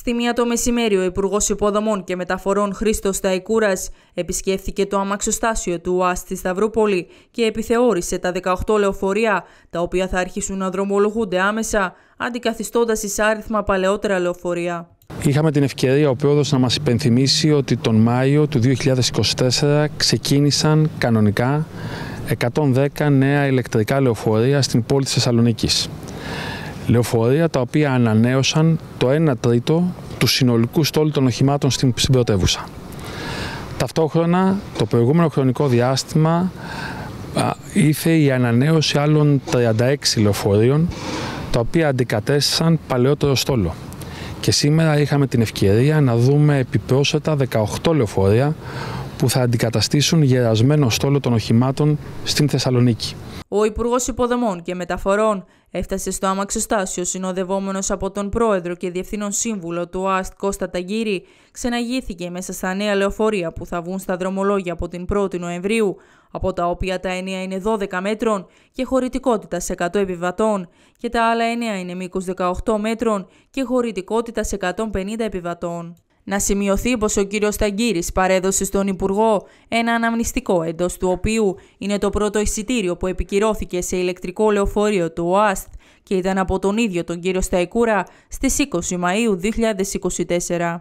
Στη μία το μεσημέρι, ο Υπουργός Υποδομών και Μεταφορών Χρήστος Σταϊκούρας επισκέφθηκε το αμαξοστάσιο του ΟΑΣ στη Σταυρούπολη και επιθεώρησε τα 18 λεωφορεία, τα οποία θα αρχίσουν να δρομολογούνται άμεσα, αντικαθιστώντας εισάριθμα παλαιότερα λεωφορεία. Είχαμε την ευκαιρία ο πρόεδρος να μας υπενθυμίσει ότι τον Μάιο του 2024 ξεκίνησαν κανονικά 110 νέα ηλεκτρικά λεωφορεία στην πόλη της Θεσσαλονίκης λεωφορεία τα οποία ανανέωσαν το 1 τρίτο του συνολικού στόλου των οχημάτων στην πρωτεύουσα. Ταυτόχρονα, το προηγούμενο χρονικό διάστημα ήρθε η ανανέωση άλλων 36 λεωφορείων, τα οποία αντικατέστησαν παλαιότερο στόλο. Και σήμερα είχαμε την ευκαιρία να δούμε επιπρόσθετα 18 λεωφορεία που θα αντικαταστήσουν γερασμένο στόλο των οχημάτων στην Θεσσαλονίκη. Ο Υπουργός Υποδομών και Μεταφορών έφτασε στο αμαξοστάσιο συνοδευόμενος από τον πρόεδρο και διευθύνων σύμβουλο του ΟΑΣΤ Κώστα Ταγκύρη, ξεναγήθηκε μέσα στα νέα λεωφορεία που θα βγουν στα δρομολόγια από την 1η Νοεμβρίου, από τα οποία τα εννέα είναι 12 μέτρων και χωρητικότητα σε 100 επιβατών και τα άλλα εννέα είναι μήκος 18 μέτρων και χωρητικότητα σε 150 επιβατών. Να σημειωθεί πως ο κύριος Ταγκύρης παρέδωσε στον Υπουργό ένα αναμνηστικό εντός του οποίου είναι το πρώτο εισιτήριο που επικυρώθηκε σε ηλεκτρικό λεωφορείο του ΟΑΣΤ και ήταν από τον ίδιο τον κύριο Σταϊκούρα στις 20 Μαΐου 2024.